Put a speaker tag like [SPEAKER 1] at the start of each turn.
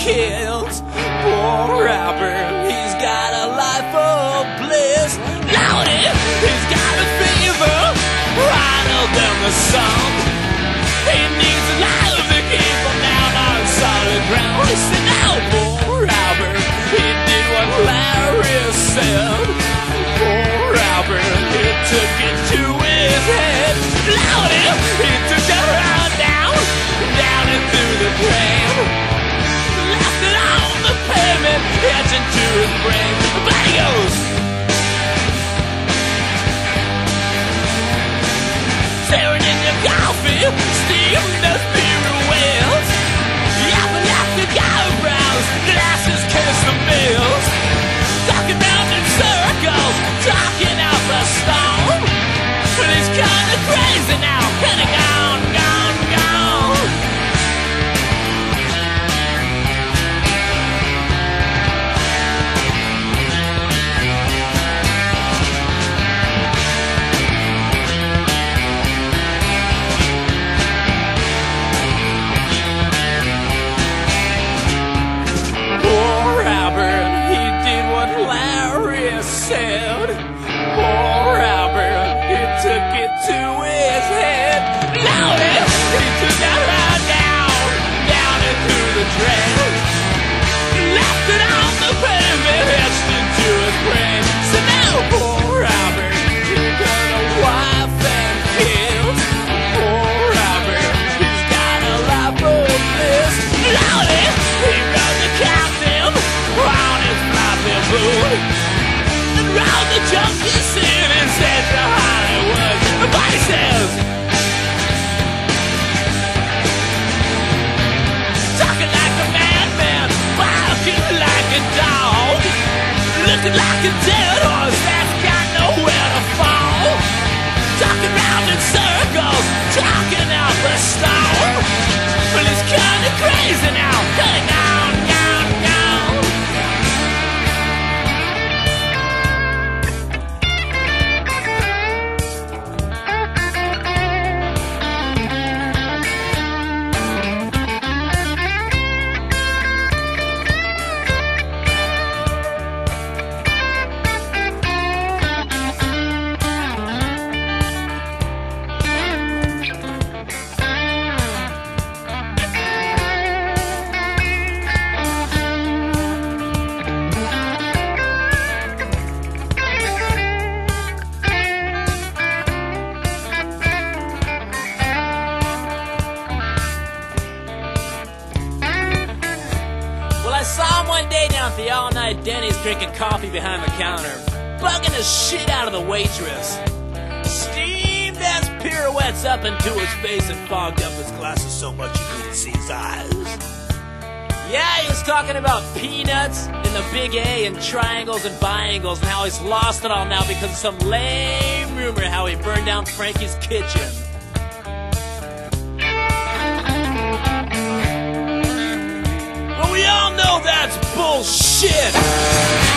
[SPEAKER 1] kills. Poor Robert, he's got a life of bliss. Loudy, he's got a fever, hotter down the sun. He needs a life to keep him down on solid ground. Listen now, poor Robert, he did what Larry said. Poor Robert, he took now, cutting down, the all night Denny's drinking coffee behind the counter, bugging the shit out of the waitress. Steamed as pirouettes up into his face and fogged up his glasses so much you couldn't see his eyes. Yeah, he was talking about peanuts and the big A and triangles and biangles and how he's lost it all now because of some lame rumor how he burned down Frankie's kitchen. But